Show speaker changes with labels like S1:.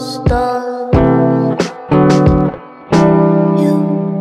S1: star